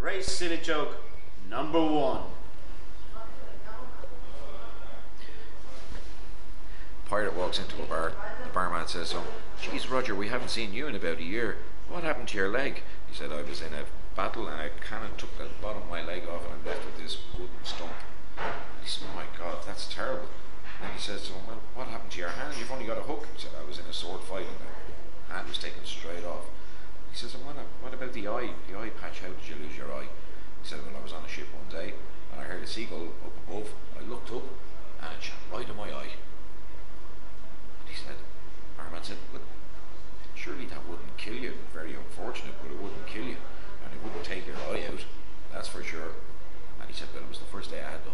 Ray's silly joke number one. Pirate walks into a bar. The barman says so. Geez, Roger, we haven't seen you in about a year. What happened to your leg? He said, I was in a battle and a cannon took the bottom of my leg off and I'm left with this wooden stump. He said, oh my God, that's terrible. And then he says to him, well, what happened to your hand? You've only got a hook. He said, I was in a sword fight and the hand was taken straight off. He says, well, what, what about the eye, the eye patch? How did you lose your eye? He said, "When I was on a ship one day and I heard a seagull up above. I looked up and it shot right in my eye. And he said, our man said, but surely that wouldn't kill you. Very unfortunate, but it wouldn't kill you. And it wouldn't take your eye out, that's for sure. And he said, it was the first day I had